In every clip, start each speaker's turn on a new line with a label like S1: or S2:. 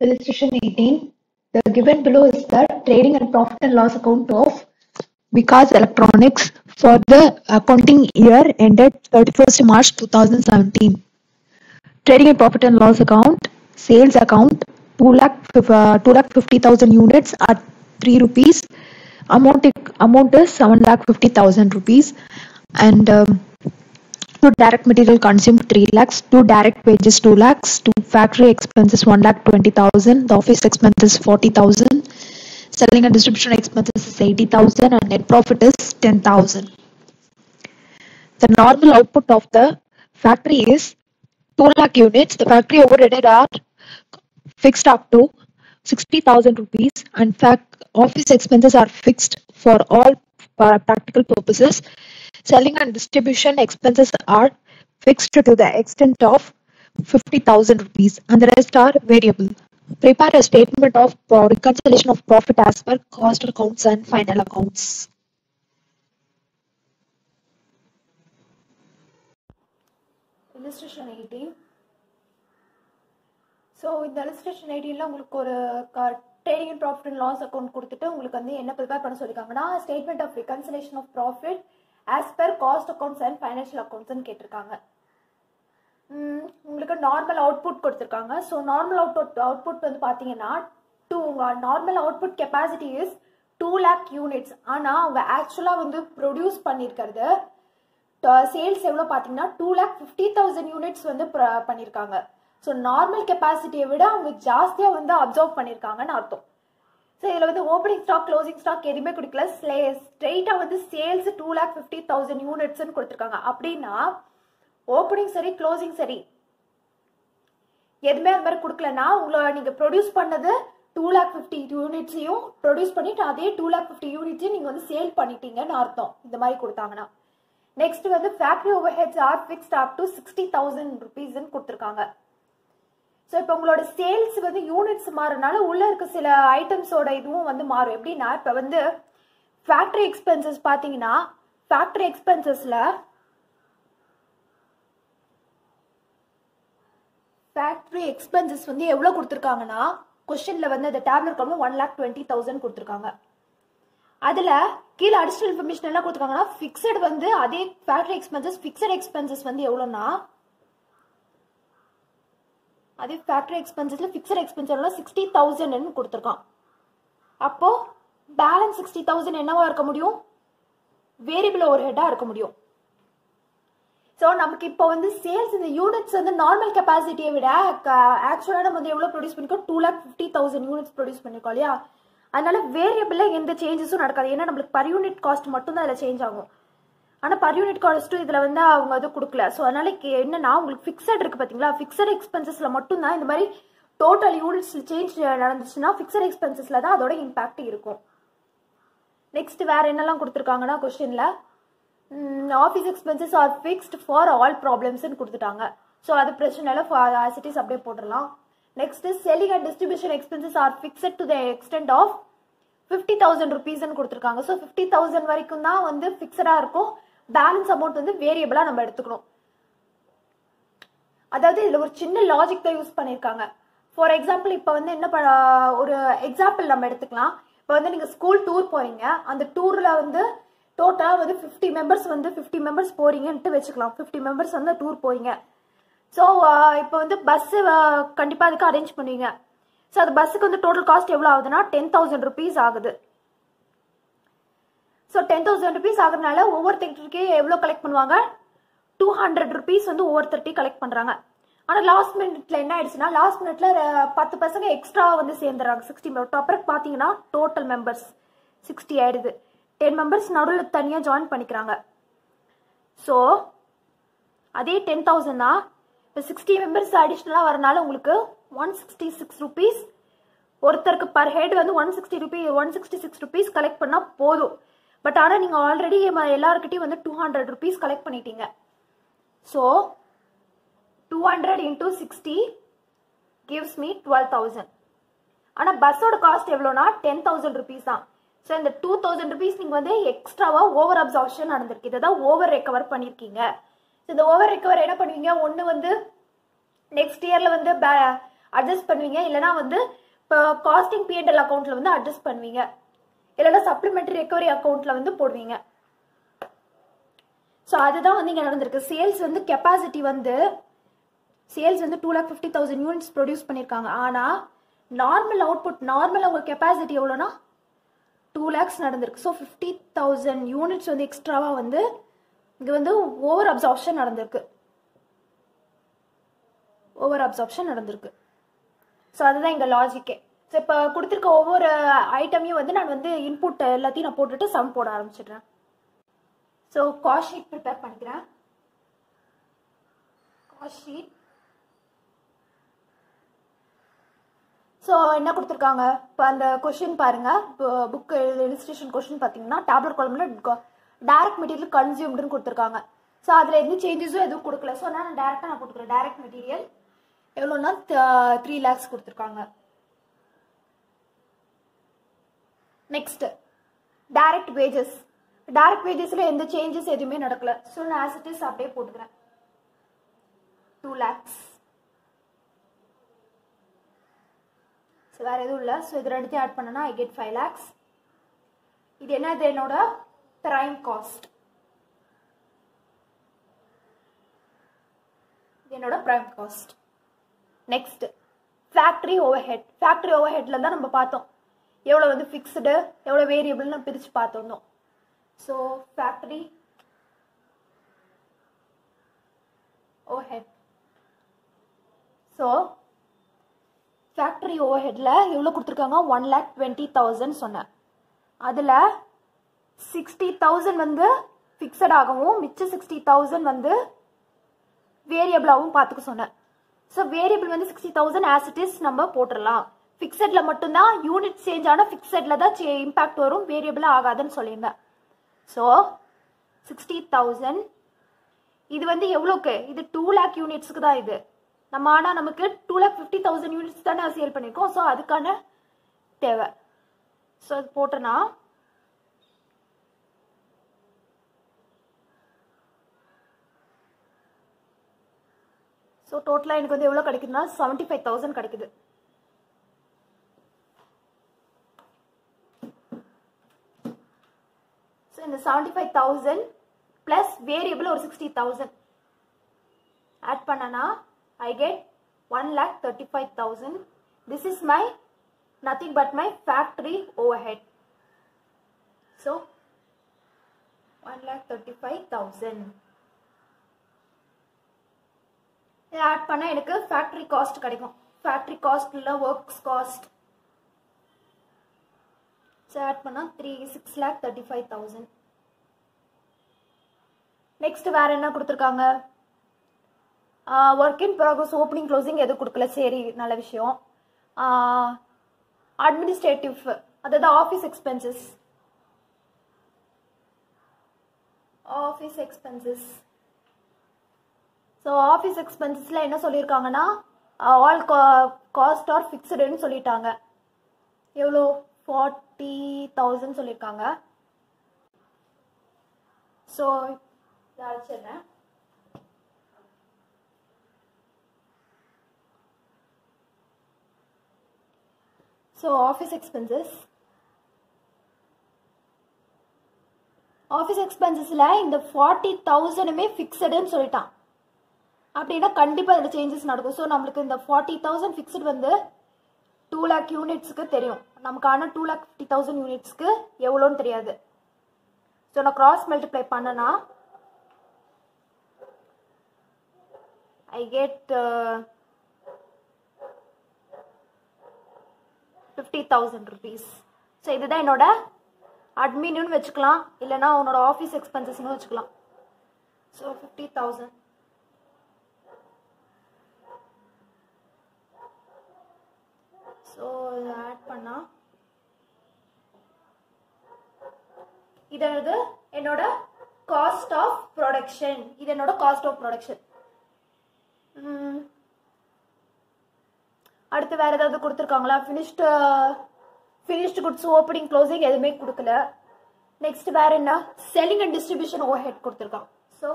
S1: Illustration 18. The given below is the trading and profit and loss account of Vikas Electronics for the accounting year ended 31st March 2017. Trading and profit and loss account, sales account, 2 lakh, uh, 2 lakh 50,000 units at 3 rupees. Amount, amount is 7 lakh 50,000 rupees. And um, to direct material consumed 3 lakhs, to direct wages 2 lakhs, to factory expenses 1 lakh 20,000, the office expenses 40,000, selling and distribution expenses is 80,000 and net profit is 10,000. The normal output of the factory is 2 lakh units. The factory overhead are fixed up to 60,000 rupees and fact office expenses are fixed for all uh, practical purposes. Selling and distribution expenses are fixed to the extent of 50,000 rupees and the rest are variable. Prepare a statement of pro- reconciliation of profit as per cost accounts and final accounts.
S2: illustration 18 so இந்த illustration 18ல உங்களுக்கு ஒரு trading and profit and loss account கொடுத்துட்டு உங்களுக்கு வந்து என்ன prepare பண்ண சொல்லியிருக்காங்கன்னா statement of reconciliation of profit as per cost accounts and financial அக்கௌண்ட்ஸ்னு கேட்டிருக்காங்க. உங்களுக்கு நார்மல் அவுட்புட் கொடுத்துருக்காங்க. ஸோ நார்மல் அவுட்புட் அவுட்புட் வந்து பார்த்தீங்கன்னா two normal output capacity is two lakh units ஆனால் அவங்க ஆக்சுவலாக வந்து ப்ரொடியூஸ் பண்ணியிருக்கிறது சேல்ஸ் எவ்வளோ பார்த்தீங்கன்னா two lakh fifty thousand units வந்து பண்ணியிருக்காங்க ஸோ நார்மல் கெப்பாசிட்டியை விட அவங்க ஜாஸ்தியாக வந்து அப்சர்வ் பண்ணியிருக்காங்கன்னு அர்த்தம். ஸோ இதில் வந்து ஓப்பனிங் ஸ்டாக் க்ளோசிங் ஸ்டாக் எதுவுமே கொடுக்கல. ஸ்ட்ரெயிட்டாக வந்து sales two lakh fifty thousand யூனிட்ஸ்னு கொடுத்துருக்காங்க. அப்படின்னா ஓப்பனிங் சரி க்ளோசிங் சரி எதுவுமே அது மாதிரி கொடுக்கலன்னா உங்களை நீங்கள் ப்ரொடியூஸ் பண்ணது டூ லேக் ஃபிஃப்டி யூனிட்ஸையும் ப்ரொடியூஸ் பண்ணிட்டு அதே டூ லேக் ஃபிஃப்டி யூனிட்ஸையும் நீங்கள் வந்து சேல் பண்ணிட்டீங்கன்னு அர்த்தம். இந்த மாதிரி கொடுத்தாங்கன்னா. நெக்ஸ்ட் வந்து factory overheads are fixed up to sixty thousand ருபீஸ்ன்னு கொடுத்துருக்காங்க. ஸோ இப்போ உங்களோட சேல்ஸ் வந்து யூனிட்ஸ் மாறினால உள்ள இருக்க சில ஐட்டம்ஸோட இதுவும் வந்து மாறும். எப்படின்னா இப்போ வந்து ஃபேக்டரி எக்ஸ்பென்சஸ் பார்த்தீங்கன்னா ஃபேக்டரி எக்ஸ்பென்சஸில் ஃபேக்ட்ரி எக்ஸ்பென்சஸ் வந்து எவ்வளோ கொடுத்துருக்காங்கன்னா கொஸ்டினில் வந்து அந்த டேப்லெட் கம்மி ஒன் லேக் டுவெண்ட்டி தௌசண்ட் கொடுத்துருக்காங்க. அதில் கீழே அடிஷனல் இன்ஃபர்மேஷன் என்ன கொடுத்துருக்காங்கன்னா ஃபிக்ஸட் வந்து அதே ஃபேக்ட்ரி எக்ஸ்பென்சஸ் ஃபிக்ஸட் எக்ஸ்பென்சஸ் வந்து எவ்வளோன்னா அதே ஃபேக்டரி எக்ஸ்பென்சஸில் ஃபிக்ஸட் எக்ஸ்பென்ஸ் சிக்ஸ்டி தௌசண்ட்னு கொடுத்துருக்கான். அப்போ பேலன்ஸ் சிக்ஸ்டி தௌசண்ட் என்னவா இருக்க முடியும்? வேரியபிள் ஒரு ஹெட்டாக இருக்க முடியும். ஸோ நமக்கு இப்போ வந்து சேல்ஸ் இந்த யூனிட்ஸ் வந்து நார்மல் கெப்பாசிட்டியை விட ஆக்சுவலாக நம்ம வந்து எவ்வளோ ப்ரொடியூஸ் பண்ணிருக்கோம்? Two lakh fifty thousand units produce பண்ணிருக்கோம் இல்லையா? அதனால வேரியபிளில் எந்த சேஞ்சஸும் நடக்காது. ஏன்னா நம்மளுக்கு பர் யூனிட் காஸ்ட் மட்டும் தான் அதில் சேஞ்ச் ஆகும். ஆனால் பர் யூனிட் காஸ்ட்டும் இதில் வந்து அவங்க அது கொடுக்கல. ஸோ அதனால என்னன்னா உங்களுக்கு ஃபிக்ஸட் இருக்கு பார்த்தீங்களா ஃபிக்ஸட் எக்ஸ்பென்சஸில் மட்டும்தான் இந்த மாதிரி டோட்டல் யூனிட்ஸ் சேஞ்ச் நடந்துச்சுன்னா ஃபிக்ஸட் எக்ஸ்பென்சஸில் தான் அதோட இம்பேக்ட் இருக்கும். நெக்ஸ்ட் வேற என்னெல்லாம் கொடுத்துருக்காங்கன்னா கொஸ்டினில் office expenses are fixed for all ப்ராப்ளம்ஸ்னு கொடுத்துட்டாங்க. ஸோ அது பிரச்சனை இல்லை ஆஸ் இட் இஸ் அப்படியே போட்டுடலாம். Next selling and distribution expenses are fixed to the extent of fifty thousand ருபீஸ்னு கொடுத்துருக்காங்க. ஸோ ஃபிஃப்டி தௌசண்ட் வரைக்கும் தான் வந்து ஃபிக்ஸடாக இருக்கும். பேலன்ஸ் அமௌண்ட் வந்து வேரியபிளாக நம்ம எடுத்துக்கணும். அதாவது இதில் ஒரு சின்ன லாஜிக் தான் யூஸ் பண்ணியிருக்காங்க ஃபார் எக்ஸாம்பிள் இப்போ வந்து என்ன ஒரு எக்ஸாம்பிள் நம்ம எடுத்துக்கலாம். இப்போ வந்து நீங்கள் ஸ்கூல் டூர் போறீங்க. அந்த டூரில் வந்து டோட்டலாக வந்து ஃபிஃப்டி மெம்பர்ஸ் வந்து ஃபிஃப்டி மெம்பர்ஸ் போறீங்கன்ட்டு வச்சுக்கலாம். ஃபிஃப்டி மெம்பர்ஸ் வந்து டூர் போறீங்க. ஸோ இப்போ வந்து பஸ்ஸு கண்டிப்பாக அதுக்கு அரேஞ்ச் பண்ணுவீங்க. ஸோ அது பஸ்ஸுக்கு வந்து டோட்டல் காஸ்ட் எவ்வளோ ஆகுதுன்னா டென் தௌசண்ட் ருபீஸ் ஆகுது. ஸோ டென் தௌசண்ட் ருபீஸ் ஆகுறதுனால ஒவ்வொருத்தருக்கு எவ்வளோ கலெக்ட் பண்ணுவாங்க? டூ ஹண்ட்ரட் ருபீஸ் வந்து ஒவ்வொருத்தர்ட்டையும் கலெக்ட் பண்ணுறாங்க ஆனால் லாஸ்ட் மினிட்ல என்ன ஆயிடுச்சுன்னா லாஸ்ட் மினிட்ல பத்து பசங்க எக்ஸ்ட்ரா வந்து சேர்ந்துறாங்க சிக்ஸ்டி அப்புறம் பார்த்தீங்கன்னா டோட்டல் மெம்பர்ஸ் சிக்ஸ்டி ஆயிடுது. டென் மெம்பர்ஸ் நடுவில் தனியாக ஜாயின் பண்ணிக்கிறாங்க. ஸோ அதே டென் தௌசண்ட் தான். இப்போ சிக்ஸ்டி மெம்பர்ஸ் அடிஷ்னலாக வரனால உங்களுக்கு ஒன் சிக்ஸ்டி சிக்ஸ் ருபீஸ் ஒருத்தருக்கு பர் ஹெட் வந்து one sixty rupee one sixty six rupees collect பண்ணால் போதும். பட் ஆனால் நீங்கள் ஆல்ரெடி எல்லாருக்கிட்டையும் வந்து டூ ஹண்ட்ரட் ருபீஸ் கலெக்ட் பண்ணிட்டீங்க. So two hundred into sixty gives me twelve thousand ஆனால் பஸ்ஸோட காஸ்ட் எவ்வளோனா டென் தௌசண்ட் ருபீஸ் தான். ஸோ இந்த டூ தௌசண்ட் ருபீஸ் நீங்கள் வந்து எக்ஸ்ட்ராவாக ஓவர் அப்சார்ப்ஷன் நடந்திருக்கு. இதை தான் ஓவர் ரெக்கவர் பண்ணியிருக்கீங்க ஸோ இந்த ஓவர் ரெக்கவர் என்ன பண்ணுவீங்க? ஒன்று வந்து நெக்ஸ்ட் இயரில் வந்து அட்ஜஸ்ட் பண்ணுவீங்க. இல்லைனா வந்து இப்போ காஸ்டிங் பிஎன்எல் அக்கௌண்ட்டில் வந்து அட்ஜஸ்ட் பண்ணுவீங்க. இல்லைனா சப்ளிமெண்ட்ரி ரெக்கவரி அக்கௌண்ட்ல வந்து போடுவீங்க. ஸோ அதுதான் வந்து இங்கே நடந்திருக்கு. சேல்ஸ் வந்து கெப்பாசிட்டி வந்து சேல்ஸ் வந்து two lakh fifty thousand units produce பண்ணியிருக்காங்க ஆனால் நார்மல் அவுட்புட் நார்மல் அவங்க கெப்பாசிட்டி எவ்வளோனா டூ லேக்ஸ் நடந்திருக்கு. ஸோ ஃபிஃப்டி தௌசண்ட் யூனிட்ஸ் வந்து எக்ஸ்ட்ராவாக வந்து இங்கே வந்து ஓவர் அப்சார்ப்ஷன் நடந்திருக்கு. ஓவர் அப்சார்ப்ஷன் நடந்திருக்கு. ஸோ அதுதான் எங்கள் லாஜிக்கே ஸோ இப்போ கொடுத்துருக்க ஒவ்வொரு ஐட்டமையும் வந்து நான் வந்து இன்புட் எல்லாத்தையும் நான் போட்டுட்டு சம் போட ஆரம்பிச்சிடுறேன். ஸோ காஸ்ட் ஷீட் ப்ரிப்பேர் பண்ணிக்கிறேன். காஸ்ட் ஷீட் ஸோ என்ன கொடுத்துருக்காங்க? இப்போ அந்த கொஷின் பாருங்க. புக் இலிஸ்ட்ரேஷன் கொஷின் பார்த்தீங்கன்னா டேப்லெட் குழம்புல டேரக்ட் மெட்டீரியல் கன்சியூம்டுன்னு கொடுத்துருக்காங்க. ஸோ அதில் எந்த சேஞ்சஸும் எதுவும் கொடுக்கல. ஸோ நான் டேரெக்டாக நான் போட்டுக்கிறேன் டேரக்ட் மெட்டீரியல் எவ்வளோன்னா த்ரீ லேக்ஸ் கொடுத்துருக்காங்க. நெக்ஸ்ட் டைரக்ட் வேஜஸ் டைரக்ட் வேஜஸ்ல எந்த சேஞ்சஸ் எதுவுமே நடக்கல. ஸோ நான் ஆஸ் இட் இஸ் அப்படியே போட்டுக்கிறேன். டூ லேக்ஸ் ஸோ வேற எதுவும் இல்லை. ஸோ இது ரெண்டுத்தையும் ஆட் பண்ணனா ஐ கெட் ஃபைவ் லேக்ஸ் இது என்ன இது என்னோட பிரைம் காஸ்ட் இது என்னோட prime cost next factory overhead factory over ஹெட்ல தான் நம்ம பார்த்தோம். எவ்வளோ வந்து ஃபிக்ஸ்டு எவ்வளோ வேரியபிள்னு பிரித்து பார்த்துருந்தோம் so factory overhead so factory ஓஹெட்டில் எவ்வளோ கொடுத்துருக்காங்க? ஒன் லேக் டுவெண்ட்டி தௌசண்ட் சொன்னேன் அதில் சிக்ஸ்டி தௌசண்ட் வந்து ஃபிக்ஸடாகவும் மிச்சம் சிக்ஸ்டி தௌசண்ட் வந்து வேரியபிளாகவும் பார்த்துக்க சொன்னேன் ஸோ வேரியபிள் வந்து sixty thousand as it is நம்ம போட்டுடலாம் ஃபிக்ஸட்ல மட்டும்தான் யூனிட் சேஞ்ச் ஆனால் ஃபிக்ஸட்ல தான் இம்பாக்ட் வரும் வேரியபிளாக ஆகாதுன்னு சொல்லியிருந்தேன் ஸோ சிக்ஸ்டி தௌசண்ட் இது வந்து எவ்வளோக்கு இது டூ லேக் யூனிட்ஸ்க்கு தான் இது. நம்ம ஆனால் நமக்கு two lakh fifty thousand units தானே சேல் பண்ணியிருக்கோம். ஸோ அதுக்கான தேவை. ஸோ அது போட்டேன்னா ஸோ டோட்டலாக எனக்கு வந்து எவ்வளோ கிடைக்குதுன்னா செவன்ட்டி ஃபைவ் தௌசண்ட் கிடைக்குது. இந்த seventy five thousand plus variable ஒரு சிக்ஸ்டி தௌசண்ட் ஆட் பண்ணனா I get one lakh thirty five thousand this is my nothing but my factory overhead so one lakh thirty five thousand இதை add பண்ணால் எனக்கு factory cost கிடைக்கும். Factory cost இல்லை works cost so add பண்ணால் three six lakh thirty five thousand next வேறு என்ன கொடுத்துருக்காங்க? Work in progress opening closing எதுவும் கொடுக்கல. சரி நல்ல விஷயம். அட்மினிஸ்ட்ரேட்டிவ் அதாவது office expenses office expenses so office எக்ஸ்பென்சஸில் என்ன சொல்லியிருக்காங்கன்னா ஆல் காஸ்ட் ஆர் ஃபிக்ஸ்டுன்னு சொல்லிட்டாங்க. எவ்வளோ? ஃபார்ட்டி தௌசண்ட் சொல்லியிருக்காங்க ஸோ அழைச்சிடுறேன் ஸோ ஆஃபீஸ் எக்ஸ்பென்சஸ் ஆஃபீஸ் எக்ஸ்பென்சஸில் இந்த ஃபார்ட்டி தௌசண்டுமே ஃபிக்ஸடுன்னு சொல்லிட்டான். அப்படின்னா கண்டிப்பாக அதில் சேஞ்சஸ் நடக்கும். ஸோ நம்மளுக்கு இந்த ஃபார்ட்டி தௌசண்ட் ஃபிக்ஸ்டு வந்து டூ லேக் யூனிட்ஸ்க்கு தெரியும். நமக்கான டூ லேக் ஃபிஃப்டி தௌசண்ட் யூனிட்ஸ்க்கு எவ்வளோன்னு தெரியாது. ஸோ நான் கிராஸ் மல்டிப்ளை பண்ணனா I get fifty thousand rupees so இதுதான் என்னோட அட்மின்னு வச்சுக்கலாம். இல்லைனா உன்னோட ஆஃபீஸ் எக்ஸ்பென்சஸ்னு வச்சுக்கலாம். ஸோ ஃபிஃப்டி தௌசண்ட் ஸோ இதை ஆட் பண்ணா. இது என்னோட காஸ்ட் ஆஃப் ப்ரொடக்ஷன் இது என்னோட காஸ்ட் ஆஃப் ப்ரொடக்ஷன் அடுத்து வேற ஏதாவது கொடுத்துருக்காங்களா? Finished finished goods opening closing எதுவுமே கொடுக்கல. நெக்ஸ்ட் வேற என்ன? Selling and distribution overhead கொடுத்துருக்கான். So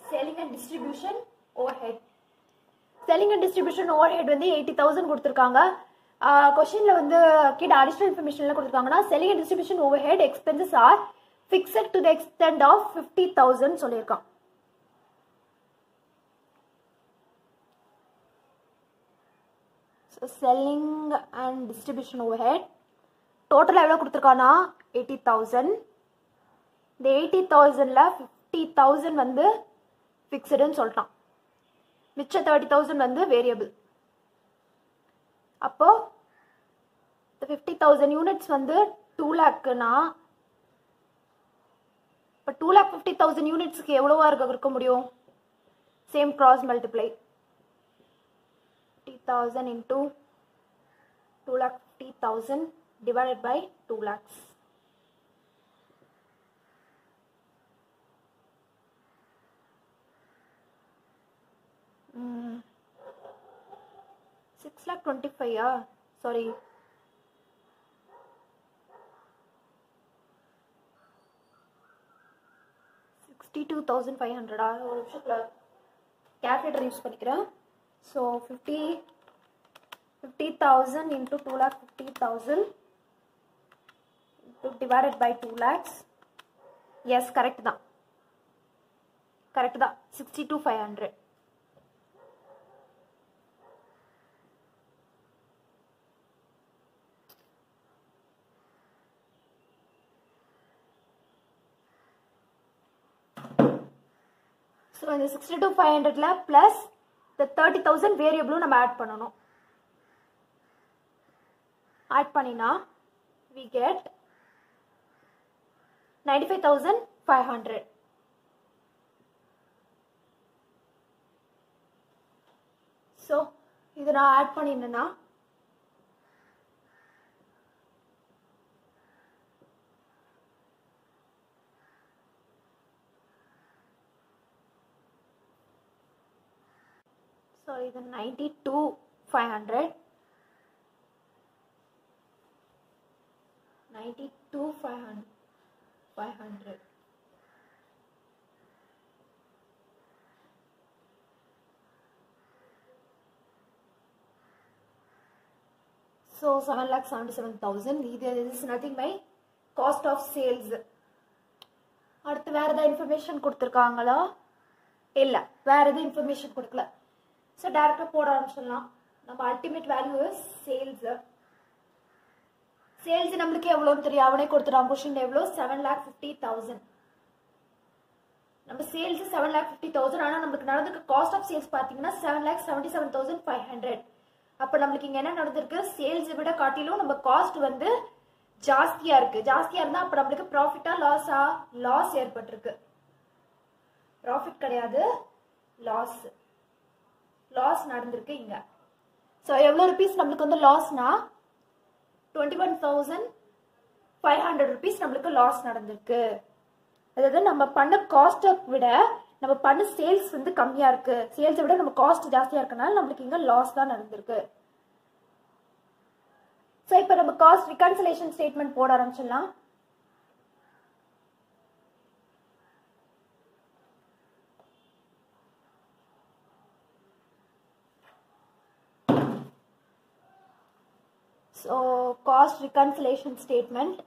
S2: selling and distribution overhead selling and distribution overhead வந்து எயிட்டி தௌசண்ட் கொடுத்துருக்காங்க. கொஷினில் வந்து கீழே அடிஷனல் இன்ஃபர்மேஷன்ல கொடுத்துருக்காங்கன்னா selling and distribution overhead expenses are fixed to the extent of fifty thousand சொல்லியிருக்கான். Selling and distribution overhead டோட்டலாக எவ்வளோ கொடுத்துருக்கானா எயிட்டி தௌசண்ட் இந்த எயிட்டி தௌசண்டில் ஃபிஃப்டி தௌசண்ட் வந்து ஃபிக்ஸடுன்னு சொல்லிட்டான். மிச்ச தேர்ட்டி தௌசண்ட் வந்து வேரியபிள் அப்போ இந்த ஃபிஃப்டி தௌசண்ட் யூனிட்ஸ் வந்து டூ லேக்குன்னா இப்போ டூ லேக் ஃபிஃப்டி தௌசண்ட் யூனிட்ஸ்க்கு எவ்வளோவா இருக்க இருக்க முடியும்? Same cross multiply fifty thousand into two lakh fifty thousand divided by two lakhs Mm. Six lakh twenty ஃபைவா sorry sixty two thousand five ஹண்ட்ரடா ஒரு நிமிஷத்தில் கேல்குலேட்டர் யூஸ் பண்ணிக்கிறேன். So fifty fifty thousand into two lakh fifty thousand divided by two lakhs yes correct தான். Correct தான். Sixty two five hundred so இந்த sixty two five ஹண்ட்ரட்ல plus இந்த thirty thousand வேரியபிளும் நம்ம ஆட் பண்ணணும். ஆட் பண்ணினா we get ninety five thousand five hundred so இது நான் ஆட் பண்ணினேன்னா ஸோ இது ninety two five hundred ninety two five hundred five hundred so seven lakh seventy seven thousand இது is nothing but cost of sales அடுத்து வேற ஏதாவது information கொடுத்துருக்காங்களா? இல்லை வேற எதுவும் இன்ஃபர்மேஷன் கொடுக்கல. ஸோ டேரெக்டாக போட ஆரம்பிச்சிடலாம் நம்ம ultimate value is sales sales நம்மளுக்கு எவ்வளோன்னு தெரியும். அவனே கொடுத்துட்டான் கொஸ்டின் எவ்வளோ செவன் லேக் ஃபிஃப்டி தௌசண்ட் நம்ம sales seven lakh fifty thousand ஆனால் நம்மளுக்கு நடந்திருக்க காஸ்ட் ஆஃப் சேல்ஸ் பார்த்தீங்கன்னா seven lakh seventy seven thousand five hundred அப்போ நம்மளுக்கு இங்கே என்ன நடந்திருக்கு? சேல்ஸ் விட காட்டிலும் நம்ம காஸ்ட் வந்து ஜாஸ்தியாக இருக்கு. ஜாஸ்தியாக இருந்தால் அப்போ நம்மளுக்கு ப்ராஃபிட்டா லாஸா லாஸ் ஏற்பட்டிருக்கு. ப்ராஃபிட் கிடையாது லாஸ் லாஸ் நடந்திருக்கு இங்கே. ஸோ எவ்வளோ ருபீஸ் நம்மளுக்கு வந்து லாஸ்னா twenty one thousand five hundred rupees நம்மளுக்கு லாஸ் நடந்திருக்கு. அதாவது நம்ம பண்ண காஸ்ட்டை விட நம்ம பண்ண சேல்ஸ் வந்து கம்மியாக இருக்கு. சேல்ஸை விட நம்ம காஸ்ட் ஜாஸ்தியாக இருக்கனால நம்மளுக்கு இங்கே லாஸ் தான் நடந்திருக்கு. ஸோ இப்போ நம்ம காஸ்ட் ரிகன்சலேஷன் ஸ்டேட்மெண்ட் போட ஆரம்பிச்சிடலாம். So cost reconciliation statement.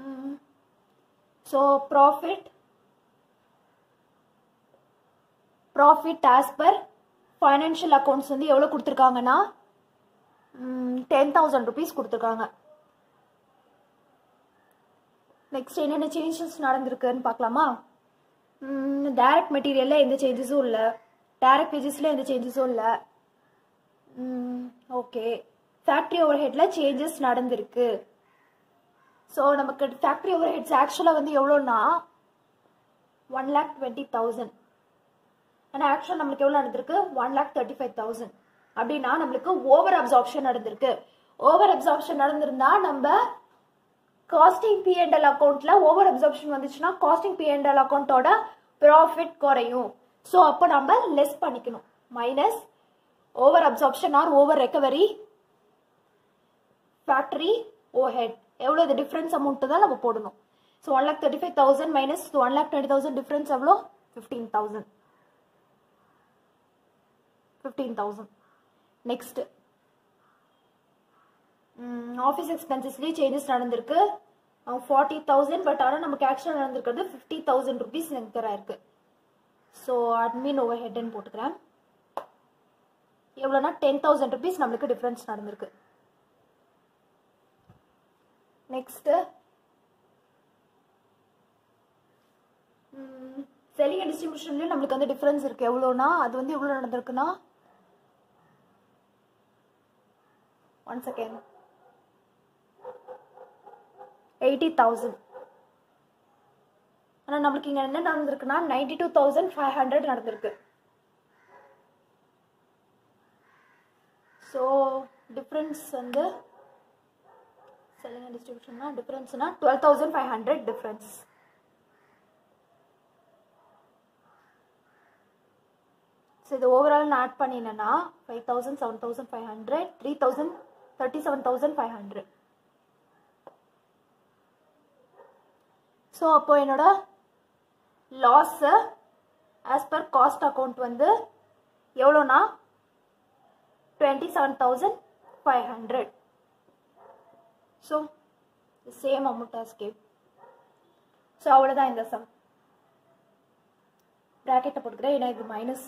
S2: Mm. So profit profit as per financial accounts வந்து எவ்வளோ கொடுத்துருக்காங்கன்னா? டென் mm, தௌசண்ட் ருபீஸ் கொடுத்துருக்காங்க. நெக்ஸ்ட் என்னென்ன சேஞ்சஸ் நடந்திருக்குன்னு பார்க்கலாமா? Mm, டைரக்ட் மெட்டீரியலில் எந்த சேஞ்சஸும் இல்லை. டைரக்ட் வேஜஸில் எந்த சேஞ்சஸும் இல்லை. ஓகே ஃபேக்ட்ரி ஓவர் ஹெட்ல சேஞ்சஸ் நடந்திருக்கு. ஸோ நமக்கு ஃபேக்ட்ரி ஓவர் ஹெட்ஸ் ஆக்சுவலாக வந்து எவ்வளோன்னா ஒன் லேக் டுவெண்ட்டி தௌசண்ட் ஆனால் ஆக்சுவலாக நம்மளுக்கு எவ்வளோ நடந்திருக்கு? One lakh thirty five thousand அப்படின்னா நம்மளுக்கு ஓவர் அப்சார்ப்ஷன் நடந்திருக்கு. ஓவர் அப்சார்ப்ஷன் நடந்திருந்தா நம்ம காஸ்டிங் பிஎன்எல் அக்கௌண்ட்ல ஓவர் அப்சார்ப்ஷன் வந்துச்சுன்னா காஸ்டிங் பிஎன்எல் அக்கௌண்ட்டோட ப்ராஃபிட் குறையும். ஸோ அப்போ நம்ம லெஸ் பண்ணிக்கணும். Minus over absorption or over recovery factory overhead எவ்வளோ இது டிஃப்ரென்ஸ் அமௌண்ட்டு தான் நம்ம போடணும். So one lakh thirty five thousand minus one lakh twenty thousand difference எவ்வளோ? Fifteen thousand fifteen thousand next office எக்ஸ்பென்சஸ்லேயே changes நடந்திருக்கு. ஃபார்ட்டி தௌசண்ட் பட் ஆனால் நமக்கு ஆக்சுவலாக நடந்திருக்கிறது ஃபிஃப்டி தௌசண்ட் ருபீஸ் எனக்கு இருக்குது ஸோ அட்மின் ஓவர் ஹெட்னு போட்டுக்கிறேன். எவ்வளோனா டென் தௌசண்ட் ருபீஸ் நம்மளுக்கு டிஃப்ரென்ஸ் நடந்திருக்கு. நெக்ஸ்ட்டு செல்லிங் அண்ட் டிஸ்ட்ரிபியூஷன்லேயும் நம்மளுக்கு வந்து டிஃப்ரென்ஸ் இருக்குது எவ்வளோனா அது வந்து எவ்வளோ நடந்திருக்குன்னா ஒன் செகண்ட் எயிட்டி தௌசண்ட் ஆனால் நம்மளுக்கு இங்கே என்ன நடந்திருக்குன்னா ninety two thousand five hundred நடந்திருக்கு. ஸோ டிஃப்ரென்ஸ் வந்து செல்லிங் அண்ட் டிஸ்ட்ரிபியூஷன்னா டிஃப்ரென்ஸ்னா twelve thousand five hundred difference so இது ஓவரால் நான் add பண்ணினேன்னா five thousand seven thousand five hundred three thousand thirty seven thousand five hundred so அப்போது என்னோட loss as per cost account வந்து எவ்வளோனா twenty seven thousand five hundred so same amount as so அவ்வளோதான் இந்த some ப்ராக்கெட்டை போட்டுக்கிறேன். ஏன்னா இது minus